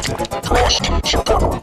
通してみちゃったの。